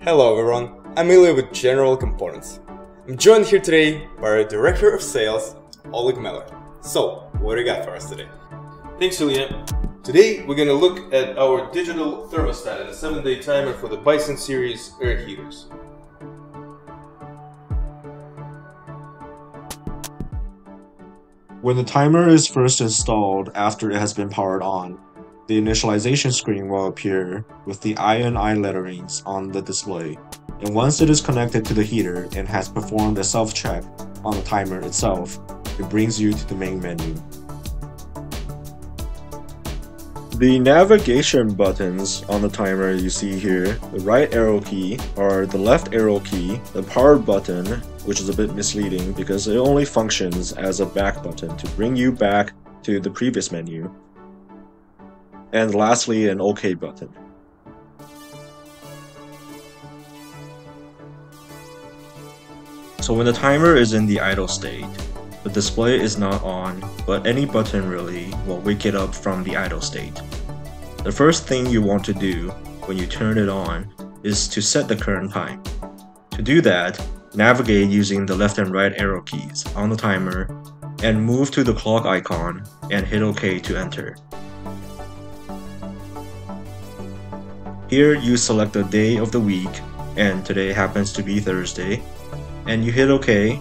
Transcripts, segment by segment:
Hello everyone, I'm Ilya with General Components. I'm joined here today by our Director of Sales, Oleg Meller. So, what do you got for us today? Thanks, Ilya. Today we're gonna look at our digital thermostat and a 7-day timer for the Bison series air heaters. When the timer is first installed after it has been powered on, the initialization screen will appear with the I and I letterings on the display, and once it is connected to the heater and has performed a self-check on the timer itself, it brings you to the main menu. The navigation buttons on the timer you see here, the right arrow key or the left arrow key, the power button, which is a bit misleading because it only functions as a back button to bring you back to the previous menu, and lastly an OK button. So when the timer is in the idle state, the display is not on, but any button really will wake it up from the idle state. The first thing you want to do when you turn it on is to set the current time. To do that, navigate using the left and right arrow keys on the timer and move to the clock icon and hit OK to enter. Here you select the day of the week, and today happens to be Thursday, and you hit OK.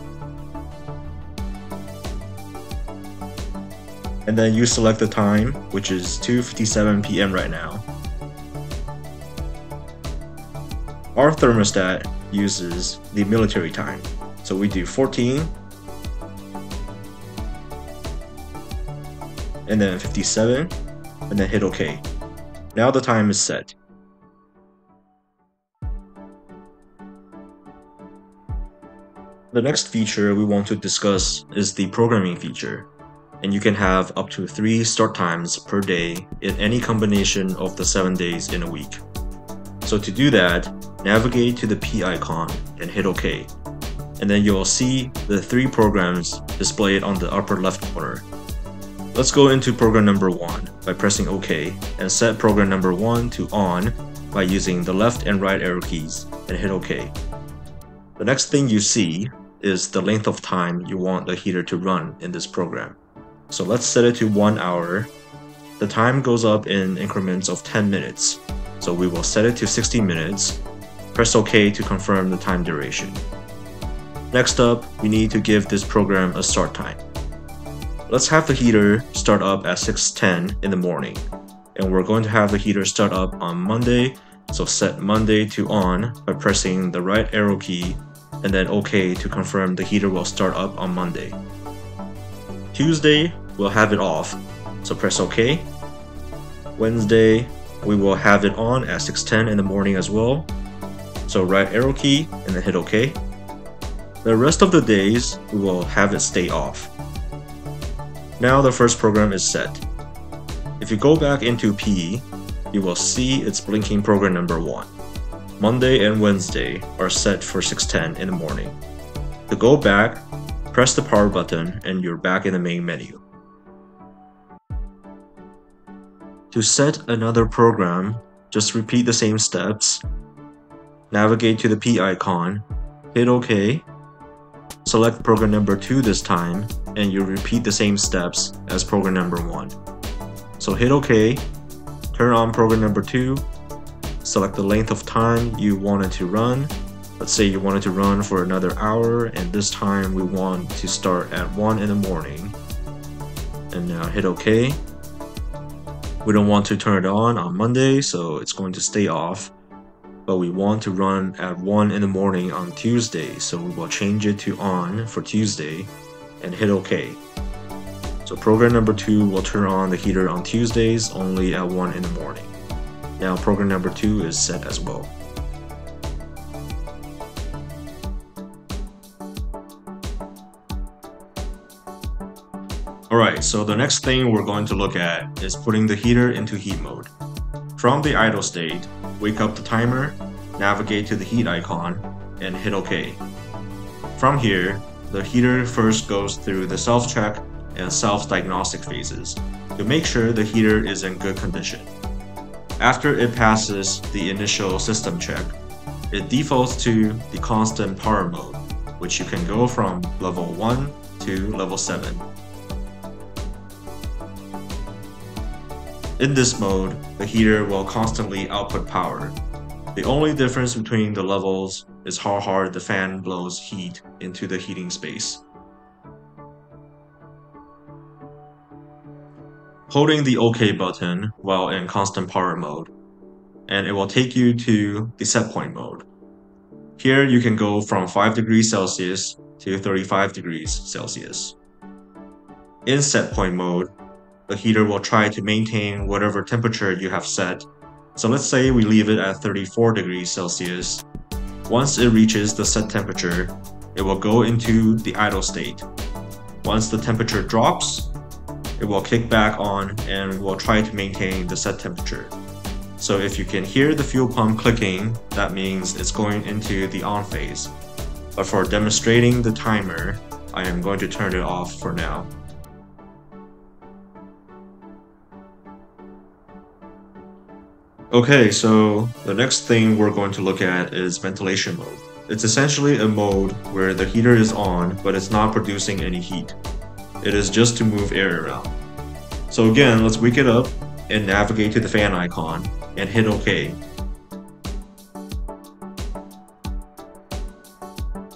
And then you select the time, which is 2.57 p.m. right now. Our thermostat uses the military time, so we do 14, and then 57, and then hit OK. Now the time is set. The next feature we want to discuss is the programming feature, and you can have up to 3 start times per day in any combination of the 7 days in a week. So to do that, navigate to the P icon and hit OK, and then you'll see the 3 programs displayed on the upper left corner. Let's go into program number 1 by pressing OK and set program number 1 to on by using the left and right arrow keys and hit OK. The next thing you see is the length of time you want the heater to run in this program. So let's set it to 1 hour. The time goes up in increments of 10 minutes. So we will set it to 60 minutes. Press OK to confirm the time duration. Next up, we need to give this program a start time. Let's have the heater start up at 6.10 in the morning. And we're going to have the heater start up on Monday, so set Monday to on by pressing the right arrow key and then OK to confirm the heater will start up on Monday. Tuesday, we'll have it off, so press OK. Wednesday, we will have it on at 6.10 in the morning as well, so right arrow key and then hit OK. The rest of the days, we will have it stay off. Now the first program is set. If you go back into PE, you will see it's blinking program number 1. Monday and Wednesday are set for 6.10 in the morning. To go back, press the power button and you're back in the main menu. To set another program, just repeat the same steps. Navigate to the P icon, hit OK, select program number 2 this time, and you repeat the same steps as program number 1. So hit OK, turn on program number 2, select the length of time you wanted to run. Let's say you wanted to run for another hour and this time we want to start at 1 in the morning. And now hit OK. We don't want to turn it on on Monday, so it's going to stay off. But we want to run at 1 in the morning on Tuesday, so we will change it to on for Tuesday and hit OK. So program number 2 will turn on the heater on Tuesdays only at 1 in the morning. Now program number 2 is set as well. Alright, so the next thing we're going to look at is putting the heater into heat mode. From the idle state, wake up the timer, navigate to the heat icon, and hit OK. From here, the heater first goes through the self-check and self-diagnostic phases to make sure the heater is in good condition. After it passes the initial system check, it defaults to the constant power mode, which you can go from level 1 to level 7. In this mode, the heater will constantly output power. The only difference between the levels is how hard the fan blows heat into the heating space. Holding the OK button while in constant power mode, and it will take you to the set point mode. Here you can go from 5 degrees Celsius to 35 degrees Celsius. In set point mode, the heater will try to maintain whatever temperature you have set. So let's say we leave it at 34 degrees Celsius. Once it reaches the set temperature, it will go into the idle state. Once the temperature drops, it will kick back on and will try to maintain the set temperature. So if you can hear the fuel pump clicking, that means it's going into the on phase. But for demonstrating the timer, I am going to turn it off for now. Okay, so the next thing we're going to look at is ventilation mode. It's essentially a mode where the heater is on, but it's not producing any heat. It is just to move air around. So again, let's wake it up and navigate to the fan icon and hit OK.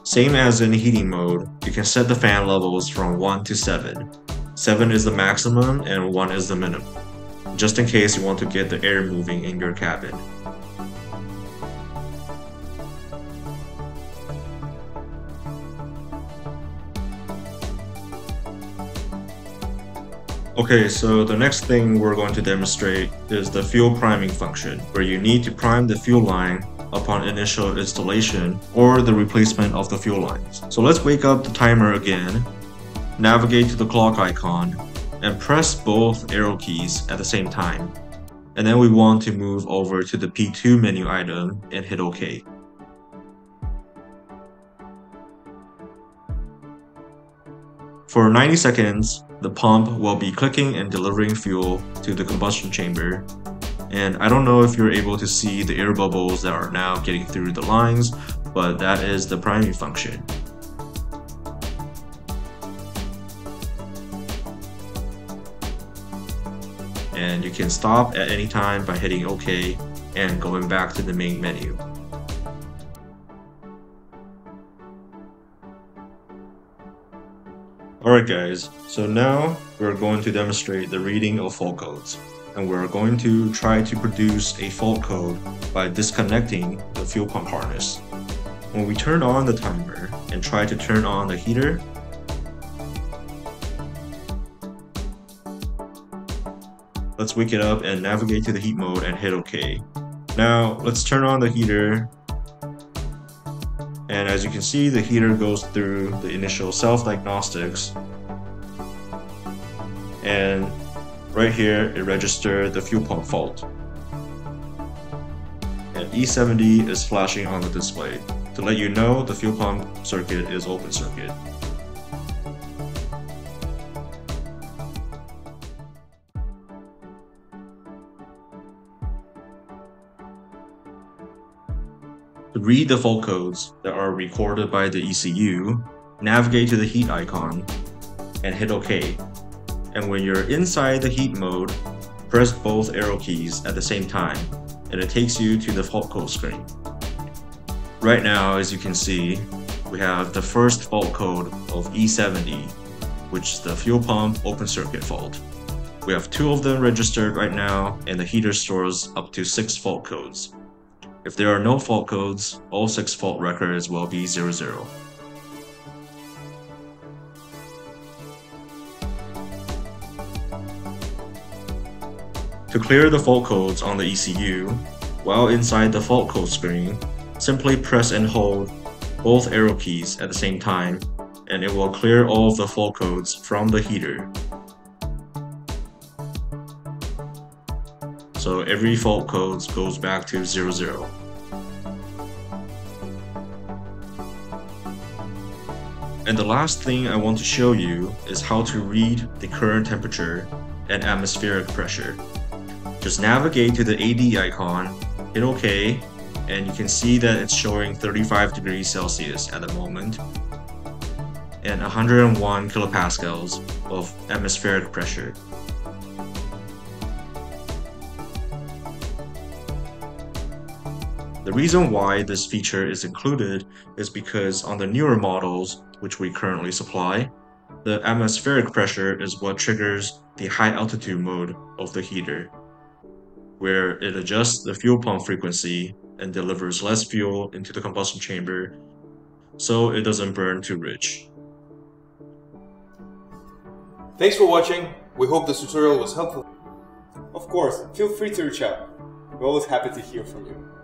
Same as in heating mode, you can set the fan levels from 1 to 7. 7 is the maximum and 1 is the minimum just in case you want to get the air moving in your cabin. Okay, so the next thing we're going to demonstrate is the fuel priming function, where you need to prime the fuel line upon initial installation or the replacement of the fuel lines. So let's wake up the timer again, navigate to the clock icon, and press both arrow keys at the same time. And then we want to move over to the P2 menu item and hit OK. For 90 seconds, the pump will be clicking and delivering fuel to the combustion chamber. And I don't know if you're able to see the air bubbles that are now getting through the lines, but that is the priming function. and you can stop at any time by hitting OK and going back to the main menu. Alright guys, so now we're going to demonstrate the reading of fault codes and we're going to try to produce a fault code by disconnecting the fuel pump harness. When we turn on the timer and try to turn on the heater, Let's wake it up and navigate to the heat mode and hit OK. Now, let's turn on the heater. And as you can see, the heater goes through the initial self-diagnostics. And right here, it registered the fuel pump fault. And E70 is flashing on the display to let you know the fuel pump circuit is open circuit. Read the fault codes that are recorded by the ECU, navigate to the heat icon, and hit OK. And when you're inside the heat mode, press both arrow keys at the same time, and it takes you to the fault code screen. Right now, as you can see, we have the first fault code of E70, which is the fuel pump open circuit fault. We have two of them registered right now, and the heater stores up to six fault codes. If there are no fault codes, all six fault records will be 00. To clear the fault codes on the ECU, while inside the fault code screen, simply press and hold both arrow keys at the same time, and it will clear all of the fault codes from the heater. So every fault code goes back to 00. And the last thing I want to show you is how to read the current temperature and atmospheric pressure. Just navigate to the AD icon, hit OK, and you can see that it's showing 35 degrees Celsius at the moment and 101 kilopascals of atmospheric pressure. The reason why this feature is included is because on the newer models, which we currently supply, the atmospheric pressure is what triggers the high altitude mode of the heater, where it adjusts the fuel pump frequency and delivers less fuel into the combustion chamber so it doesn't burn too rich. Thanks for watching. We hope this tutorial was helpful. Of course, feel free to reach out. We're always happy to hear from you.